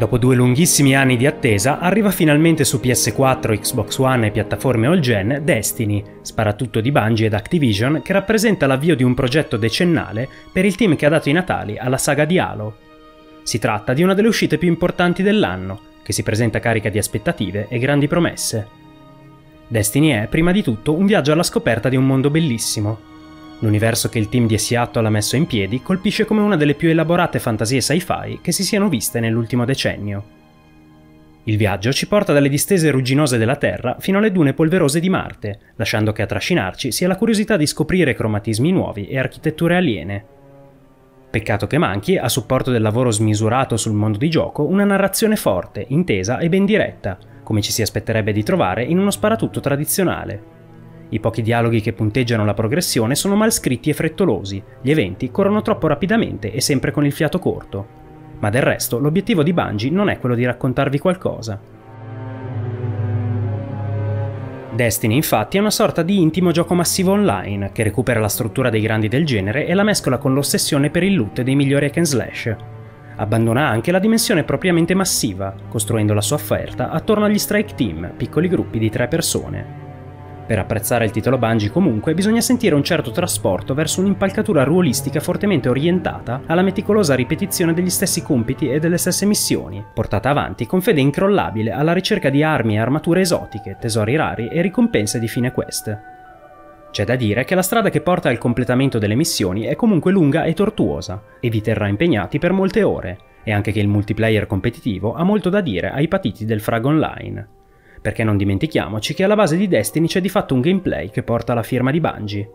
Dopo due lunghissimi anni di attesa, arriva finalmente su PS4, Xbox One e piattaforme all gen Destiny, sparatutto di Bungie ed Activision, che rappresenta l'avvio di un progetto decennale per il team che ha dato i natali alla saga di Halo. Si tratta di una delle uscite più importanti dell'anno, che si presenta carica di aspettative e grandi promesse. Destiny è, prima di tutto, un viaggio alla scoperta di un mondo bellissimo, L'universo che il team di Seattle ha messo in piedi colpisce come una delle più elaborate fantasie sci-fi che si siano viste nell'ultimo decennio. Il viaggio ci porta dalle distese rugginose della Terra fino alle dune polverose di Marte, lasciando che a trascinarci sia la curiosità di scoprire cromatismi nuovi e architetture aliene. Peccato che manchi, a supporto del lavoro smisurato sul mondo di gioco, una narrazione forte, intesa e ben diretta, come ci si aspetterebbe di trovare in uno sparatutto tradizionale. I pochi dialoghi che punteggiano la progressione sono mal scritti e frettolosi, gli eventi corrono troppo rapidamente e sempre con il fiato corto. Ma del resto l'obiettivo di Bungie non è quello di raccontarvi qualcosa. Destiny infatti è una sorta di intimo gioco massivo online che recupera la struttura dei grandi del genere e la mescola con l'ossessione per il loot dei migliori hack and slash. Abbandona anche la dimensione propriamente massiva, costruendo la sua offerta attorno agli strike team, piccoli gruppi di tre persone. Per apprezzare il titolo Bungie comunque bisogna sentire un certo trasporto verso un'impalcatura ruolistica fortemente orientata alla meticolosa ripetizione degli stessi compiti e delle stesse missioni, portata avanti con fede incrollabile alla ricerca di armi e armature esotiche, tesori rari e ricompense di fine quest. C'è da dire che la strada che porta al completamento delle missioni è comunque lunga e tortuosa, e vi terrà impegnati per molte ore, e anche che il multiplayer competitivo ha molto da dire ai patiti del frag online perché non dimentichiamoci che alla base di Destiny c'è di fatto un gameplay che porta la firma di Bungie.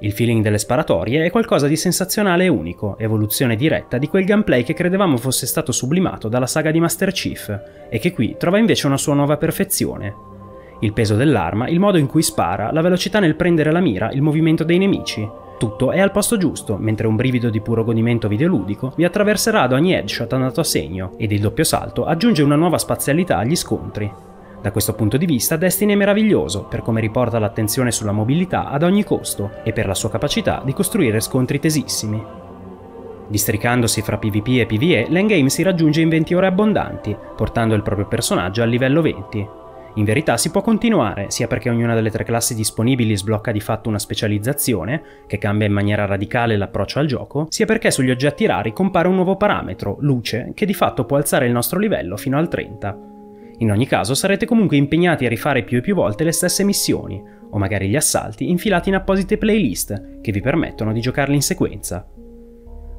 Il feeling delle sparatorie è qualcosa di sensazionale e unico, evoluzione diretta di quel gameplay che credevamo fosse stato sublimato dalla saga di Master Chief, e che qui trova invece una sua nuova perfezione. Il peso dell'arma, il modo in cui spara, la velocità nel prendere la mira, il movimento dei nemici. Tutto è al posto giusto, mentre un brivido di puro godimento videoludico vi attraverserà ad ogni headshot andato a segno, ed il doppio salto aggiunge una nuova spazialità agli scontri. Da questo punto di vista Destiny è meraviglioso per come riporta l'attenzione sulla mobilità ad ogni costo e per la sua capacità di costruire scontri tesissimi. Districandosi fra PvP e PvE, l'endgame si raggiunge in 20 ore abbondanti, portando il proprio personaggio al livello 20. In verità si può continuare, sia perché ognuna delle tre classi disponibili sblocca di fatto una specializzazione, che cambia in maniera radicale l'approccio al gioco, sia perché sugli oggetti rari compare un nuovo parametro, luce, che di fatto può alzare il nostro livello fino al 30. In ogni caso sarete comunque impegnati a rifare più e più volte le stesse missioni, o magari gli assalti infilati in apposite playlist che vi permettono di giocarli in sequenza.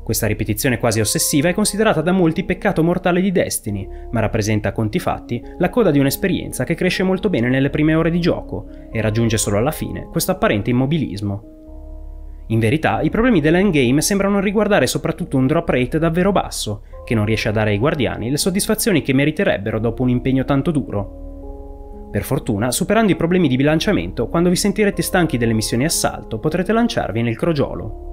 Questa ripetizione quasi ossessiva è considerata da molti peccato mortale di Destiny, ma rappresenta a conti fatti la coda di un'esperienza che cresce molto bene nelle prime ore di gioco e raggiunge solo alla fine questo apparente immobilismo. In verità, i problemi dell'endgame sembrano riguardare soprattutto un drop rate davvero basso, che non riesce a dare ai guardiani le soddisfazioni che meriterebbero dopo un impegno tanto duro. Per fortuna, superando i problemi di bilanciamento, quando vi sentirete stanchi delle missioni assalto, potrete lanciarvi nel crogiolo.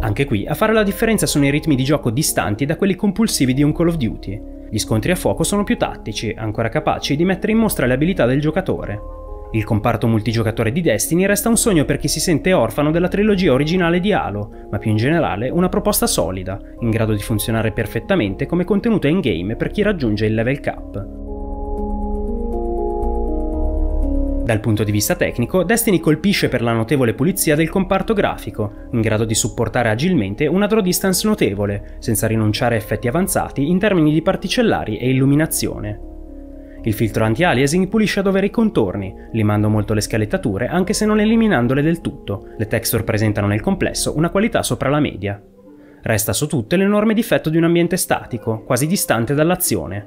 Anche qui, a fare la differenza sono i ritmi di gioco distanti da quelli compulsivi di un Call of Duty. Gli scontri a fuoco sono più tattici, ancora capaci di mettere in mostra le abilità del giocatore. Il comparto multigiocatore di Destiny resta un sogno per chi si sente orfano della trilogia originale di Halo, ma più in generale una proposta solida, in grado di funzionare perfettamente come contenuto in-game per chi raggiunge il level cap. Dal punto di vista tecnico, Destiny colpisce per la notevole pulizia del comparto grafico, in grado di supportare agilmente una draw distance notevole, senza rinunciare a effetti avanzati in termini di particellari e illuminazione. Il filtro anti-aliasing pulisce a dovere i contorni, limando molto le scalettature anche se non eliminandole del tutto. Le texture presentano nel complesso una qualità sopra la media. Resta su tutte l'enorme difetto di un ambiente statico, quasi distante dall'azione.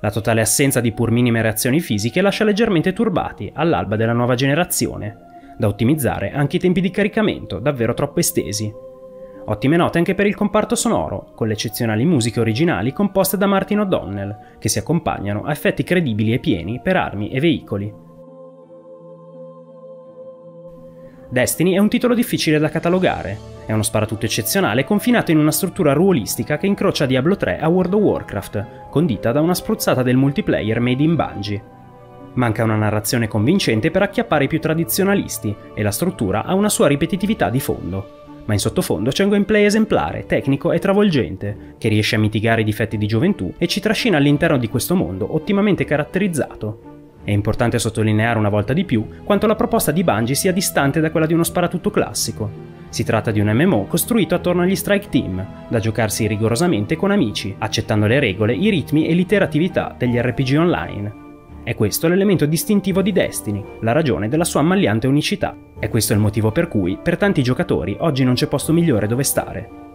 La totale assenza di pur minime reazioni fisiche lascia leggermente turbati, all'alba della nuova generazione. Da ottimizzare anche i tempi di caricamento, davvero troppo estesi. Ottime note anche per il comparto sonoro, con le eccezionali musiche originali composte da Martin O'Donnell, che si accompagnano a effetti credibili e pieni per armi e veicoli. Destiny è un titolo difficile da catalogare, è uno sparatutto eccezionale confinato in una struttura ruolistica che incrocia Diablo 3 a World of Warcraft, condita da una spruzzata del multiplayer made in Bungie. Manca una narrazione convincente per acchiappare i più tradizionalisti e la struttura ha una sua ripetitività di fondo ma in sottofondo c'è un gameplay esemplare, tecnico e travolgente, che riesce a mitigare i difetti di gioventù e ci trascina all'interno di questo mondo ottimamente caratterizzato. È importante sottolineare una volta di più quanto la proposta di Bungie sia distante da quella di uno sparatutto classico. Si tratta di un MMO costruito attorno agli Strike Team, da giocarsi rigorosamente con amici, accettando le regole, i ritmi e l'iterattività degli RPG online. È questo l'elemento distintivo di Destiny, la ragione della sua ammagliante unicità. E questo è il motivo per cui, per tanti giocatori, oggi non c'è posto migliore dove stare.